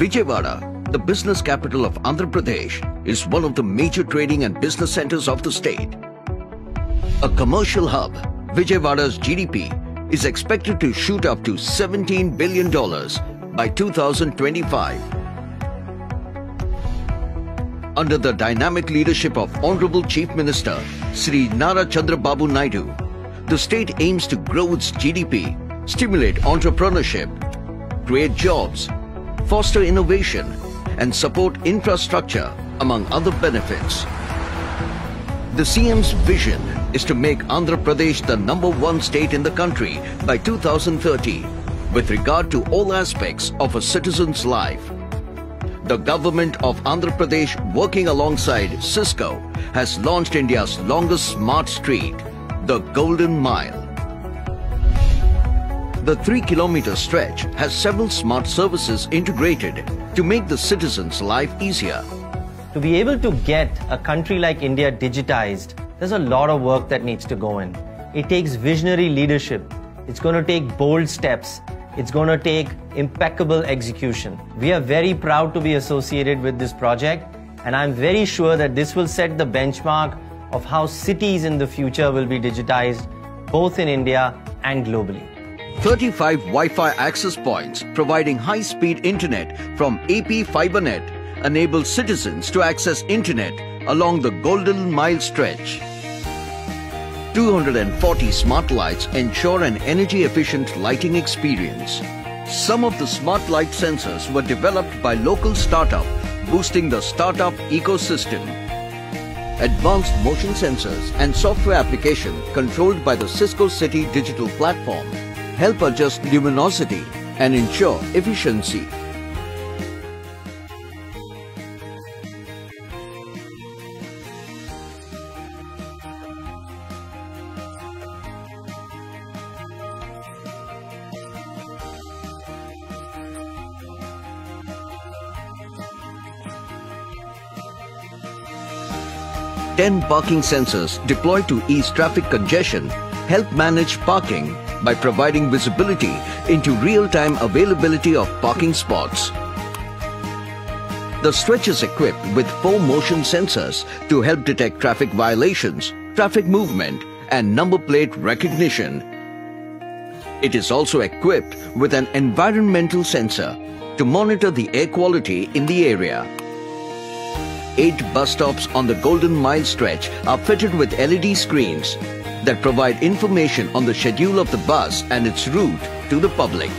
Vijayawada, the business capital of Andhra Pradesh, is one of the major trading and business centers of the state. A commercial hub, Vijayawada's GDP is expected to shoot up to $17 billion by 2025. Under the dynamic leadership of Honorable Chief Minister Sri Nara Chandrababu Naidu, the state aims to grow its GDP, stimulate entrepreneurship, create jobs, foster innovation and support infrastructure among other benefits. The CM's vision is to make Andhra Pradesh the number one state in the country by 2030 with regard to all aspects of a citizen's life. The government of Andhra Pradesh working alongside Cisco has launched India's longest smart street, the Golden Mile. The 3-kilometer stretch has several smart services integrated to make the citizens' life easier. To be able to get a country like India digitized, there's a lot of work that needs to go in. It takes visionary leadership. It's going to take bold steps. It's going to take impeccable execution. We are very proud to be associated with this project and I'm very sure that this will set the benchmark of how cities in the future will be digitized both in India and globally. 35 Wi-Fi access points providing high-speed internet from AP FiberNet enable citizens to access internet along the Golden Mile stretch. 240 smart lights ensure an energy-efficient lighting experience. Some of the smart light sensors were developed by local startup, boosting the startup ecosystem. Advanced motion sensors and software application controlled by the Cisco City digital platform help adjust luminosity and ensure efficiency. Ten parking sensors deployed to ease traffic congestion help manage parking by providing visibility into real-time availability of parking spots. The stretch is equipped with four motion sensors to help detect traffic violations, traffic movement and number plate recognition. It is also equipped with an environmental sensor to monitor the air quality in the area. Eight bus stops on the Golden Mile stretch are fitted with LED screens that provide information on the schedule of the bus and its route to the public.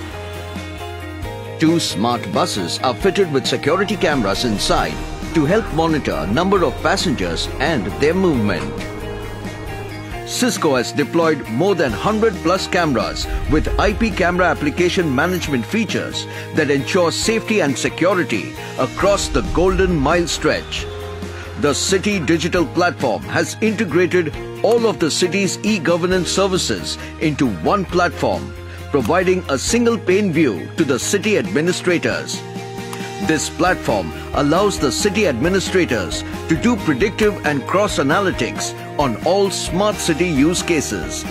Two smart buses are fitted with security cameras inside to help monitor number of passengers and their movement. Cisco has deployed more than 100 plus cameras with IP camera application management features that ensure safety and security across the Golden Mile stretch. The City Digital Platform has integrated all of the city's e-governance services into one platform, providing a single pane view to the city administrators. This platform allows the city administrators to do predictive and cross-analytics on all smart city use cases.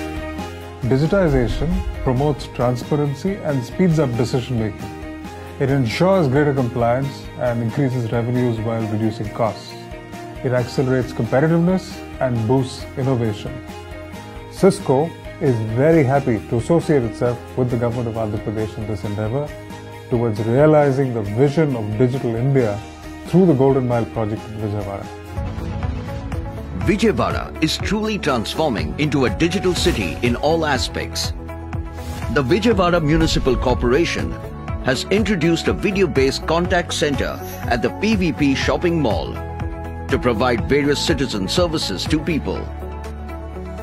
Digitization promotes transparency and speeds up decision making. It ensures greater compliance and increases revenues while reducing costs. It accelerates competitiveness and boosts innovation. Cisco is very happy to associate itself with the government of Andhra Pradesh in this endeavor towards realizing the vision of Digital India through the Golden Mile project in Vijayawada. Vijayawada is truly transforming into a digital city in all aspects. The Vijayawada Municipal Corporation has introduced a video-based contact center at the PVP shopping mall to provide various citizen services to people.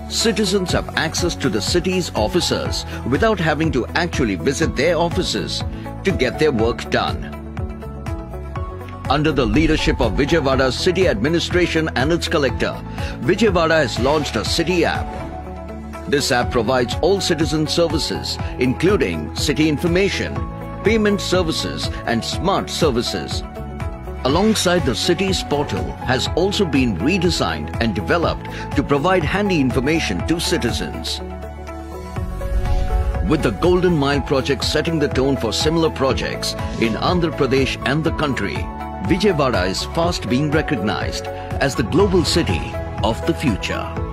Citizens have access to the city's officers without having to actually visit their offices to get their work done. Under the leadership of Vijayawada's city administration and its collector, Vijayawada has launched a city app. This app provides all citizen services, including city information, payment services and smart services alongside the city's portal has also been redesigned and developed to provide handy information to citizens. With the Golden Mile project setting the tone for similar projects in Andhra Pradesh and the country, Vijayawada is fast being recognized as the global city of the future.